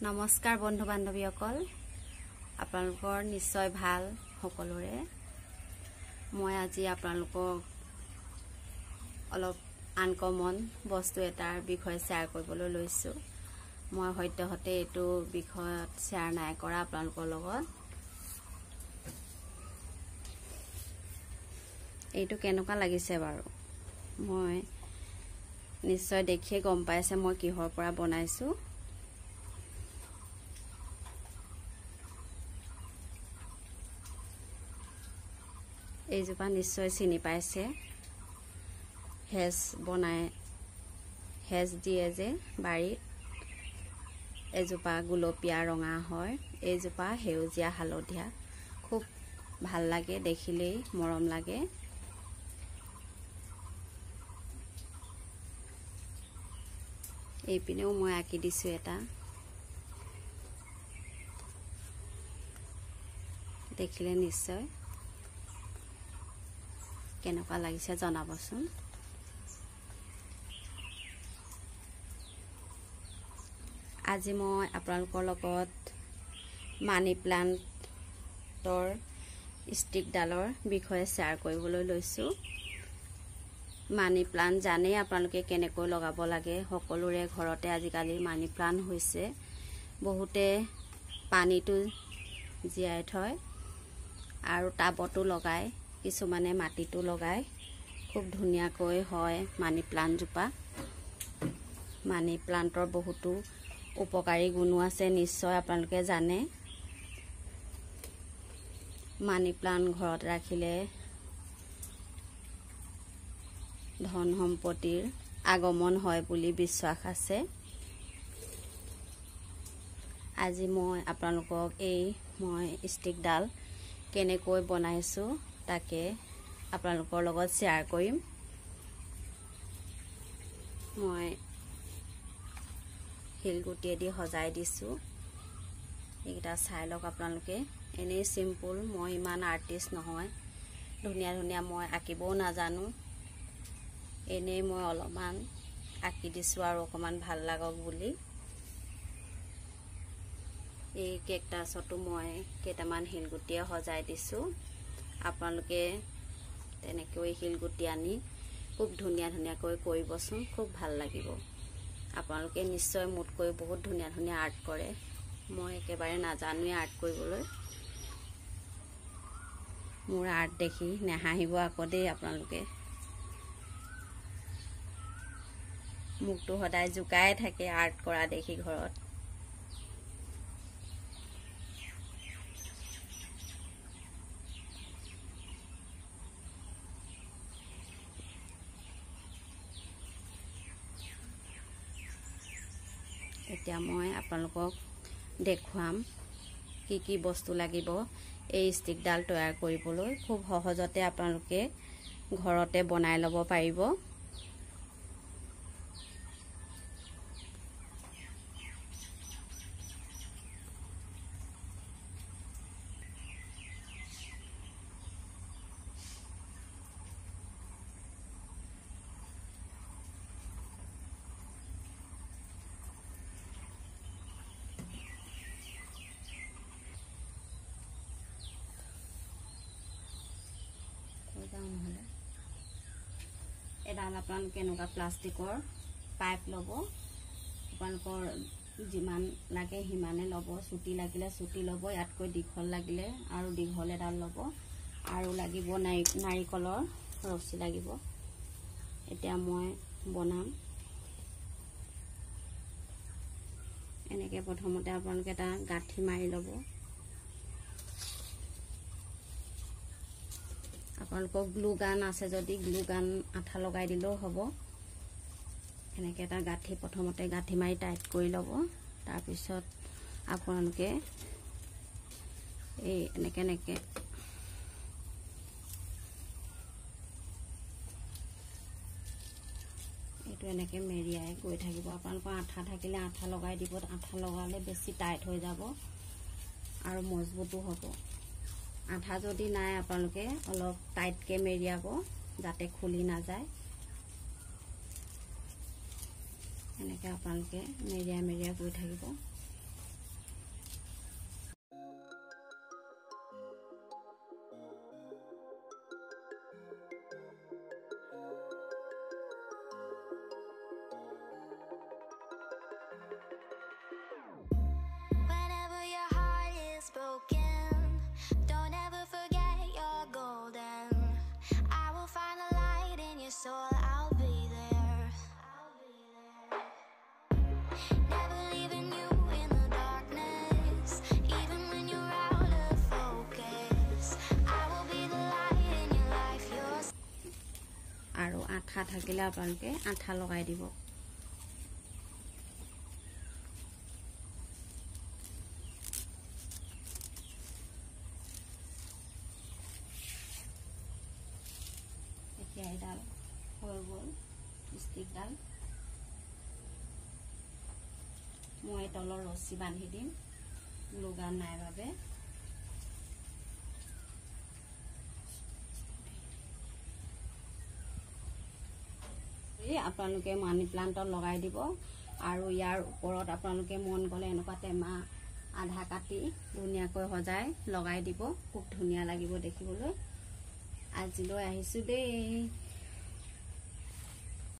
নমস্কাৰ বন্ধু বান্ধৱীসকল। আপোনালোকৰ নিশ্চয় ভাল সকলোৰে। মই আজি আপোনালোকক অলপ আনকমন বস্তু এটাৰ বিষয়ে শ্বেয়াৰ কৰিবলৈ লৈছোঁ। মই সদ্যহতে এইটো বিষয়ত শ্বেয়াৰ নাই কৰা আপোনালোকৰ লগত। এইটো কেনেকুৱা লাগিছে বাৰু? মই নিশ্চয় দেখিয়ে গম পাইছে মই কিহৰ পৰা বনাইছোঁ। এইজোপা নিশ্চয় চিনি পাইছে। হেজ বনাই হেজ দিয়ে যে বাৰীত এজোপা গুলপীয়া ৰঙা হয় এইজোপা সেউজীয়া হালধীয়া। খুব ভাল লাগে দেখিলেই মৰম লাগে। এইপিনেও মই আঁকি দিছোঁ এটা। দেখিলে নিশ্চয়। কেনেকুৱা লাগিছে জনাবচোন। আজি মই আপোনালোকৰ লগত মানি প্লাণ্টৰ ষ্টিকডালৰ বিষয়ে শ্বেয়াৰ কৰিবলৈ লৈছোঁ। মানি প্লাণ্ট জানেই আপোনালোকে কেনেকৈ লগাব লাগে সকলোৰে ঘৰতে আজিকালি মানি প্লাণ্ট হৈছে। বহুতে পানীটো জীয়াই থয় আৰু টাবতো লগায়। কিছুমানে মাটিতো লগায় খুব ধুনীয়াকৈ হয় মানি প্লাণ্টজোপা মানি প্লাণ্টৰ বহুতো উপকাৰী গুণো আছে নিশ্চয় আপোনালোকে জানে। মানি প্লাণ্ট ঘৰত ৰাখিলে ধন সম্পত্তিৰ আগমন হয় বুলি বিশ্বাস আছে। আজি মই আপোনালোকক এই মই ষ্টিকডাল কেনেকৈ বনাইছোঁ তাকে আপোনালোকৰ লগত শ্বেয়াৰ কৰিম। মই শিলগুটিয়েদি সজাই দিছোঁ। এইকেইটা চাই লওক আপোনালোকে। এনেই চিম্পুল মই ইমান আৰ্টিষ্ট নহয়। ধুনীয়া ধুনীয়া মই আঁকিবও নাজানো। এনেই মই অলপমান আঁকি দিছোঁ আৰু অকণমান ভাল লাগক বুলি। এই কেকটাছতো মই কেইটামান শিলগুটিয়ে সজাই দিছোঁ। আপোনালোকে তেনেকৈ শিলগুটি আনি খুব ধুনীয়া ধুনীয়াকৈ কৰিবচোন খুব ভাল লাগিব। আপোনালোকে নিশ্চয় মোতকৈ বহুত ধুনীয়া ধুনীয়া আৰ্ট কৰে। মই একেবাৰে নাজানোৱে আৰ্ট কৰিবলৈ। মোৰ আৰ্ট দেখি নেহাঁহিব আকৌ দেই আপোনালোকে। মোকতো সদায় জোকাই থাকে আৰ্ট কৰা দেখি ঘৰত। এতিয়া মই আপোনালোকক দেখুৱাম কি কি বস্তু লাগিব এই ষ্টিকডাল তৈয়াৰ কৰিবলৈ। খুব সহজতে আপোনালোকে ঘৰতে বনাই ল'ব পাৰিব। এডাল আপোনালোকে এনেকুৱা প্লাষ্টিকৰ পাইপ ল'ব। আপোনালোকৰ যিমান লাগে সিমানে ল'ব। চুটি লাগিলে চুটি ল'ব ইয়াতকৈ দীঘল লাগিলে আৰু দীঘল এডাল ল'ব। আৰু লাগিব নাৰি নাৰিকলৰ ৰছী লাগিব। এতিয়া মই বনাম। এনেকৈ প্ৰথমতে আপোনালোকে এটা গাঁঠি মাৰি ল'ব। আপোনালোকৰ গ্লু গান আছে যদি গ্লু গান আঠা লগাই দিলেও হ'ব। এনেকৈ এটা গাঁঠি প্ৰথমতে গাঁঠি মাৰি টাইট কৰি ল'ব। তাৰপিছত আপোনালোকে এই এনেকৈ এনেকৈ। এইটো এনেকৈ মেৰিয়াই গৈ থাকিব। আপোনালোকৰ আঠা থাকিলে আঠা লগাই দিব। আঠা লগালে বেছি টাইট হৈ যাব আৰু মজবুতো হ'ব। আঠা যদি নাই আপোনালোকে অলপ টাইটকৈ মেৰিয়াব যাতে খুলি নাযায়। এনেকৈ আপোনালোকে মেৰিয়াই মেৰিয়াই গৈ থাকিব। আঠা থাকিলে আপোনালোকে আঠা লগাই দিব। এতিয়া এডাল হৈ গ'ল ষ্টিকডাল মই তলৰ ৰছী বান্ধি দিম লগান নাই বাবে। আপোনালোকে মানি প্লাণ্টত লগাই দিব। আৰু ইয়াৰ ওপৰত আপোনালোকে মন গ'লে এনেকুৱা টেমা আধা কাটি ধুনীয়াকৈ সজাই লগাই দিব। খুব ধুনীয়া লাগিব দেখিবলৈ। আজিলৈ আহিছোঁ দেই।